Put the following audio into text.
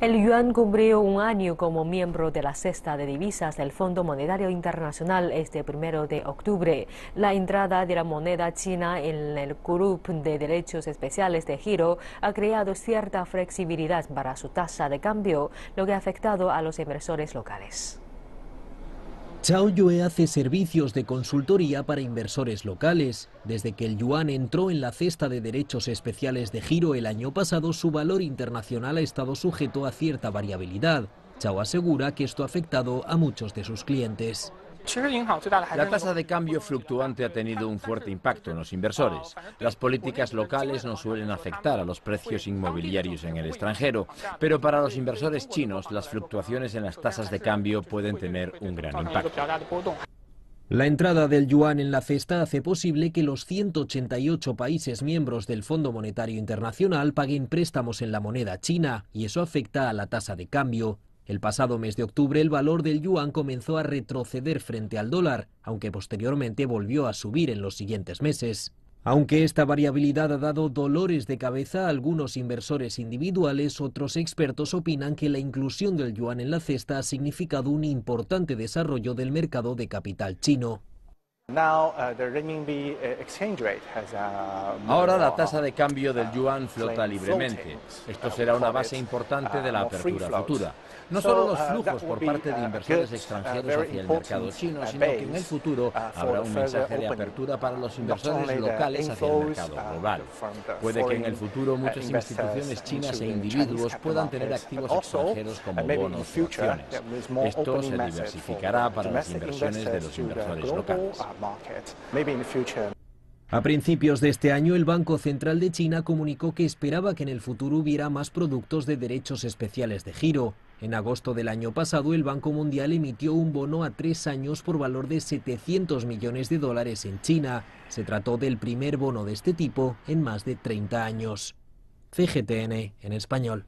El yuan cumplió un año como miembro de la cesta de divisas del Fondo Monetario Internacional este primero de octubre. La entrada de la moneda china en el grupo de derechos especiales de giro ha creado cierta flexibilidad para su tasa de cambio, lo que ha afectado a los inversores locales. Chao Yue hace servicios de consultoría para inversores locales. Desde que el yuan entró en la cesta de derechos especiales de giro el año pasado, su valor internacional ha estado sujeto a cierta variabilidad. Chao asegura que esto ha afectado a muchos de sus clientes. La tasa de cambio fluctuante ha tenido un fuerte impacto en los inversores. Las políticas locales no suelen afectar a los precios inmobiliarios en el extranjero, pero para los inversores chinos las fluctuaciones en las tasas de cambio pueden tener un gran impacto. La entrada del yuan en la cesta hace posible que los 188 países miembros del Fondo Monetario Internacional paguen préstamos en la moneda china y eso afecta a la tasa de cambio. El pasado mes de octubre el valor del yuan comenzó a retroceder frente al dólar, aunque posteriormente volvió a subir en los siguientes meses. Aunque esta variabilidad ha dado dolores de cabeza a algunos inversores individuales, otros expertos opinan que la inclusión del yuan en la cesta ha significado un importante desarrollo del mercado de capital chino. Ahora la tasa de cambio del yuan flota libremente. Esto será una base importante de la apertura futura. No solo los flujos por parte de inversores extranjeros hacia el mercado chino, sino que en el futuro habrá un mensaje de apertura para los inversores locales hacia el mercado global. Puede que en el futuro muchas instituciones chinas e individuos puedan tener activos extranjeros como bonos o acciones. Esto se diversificará para las inversiones de los inversores locales. A principios de este año, el Banco Central de China comunicó que esperaba que en el futuro hubiera más productos de derechos especiales de giro. En agosto del año pasado, el Banco Mundial emitió un bono a tres años por valor de 700 millones de dólares en China. Se trató del primer bono de este tipo en más de 30 años. CGTN en español.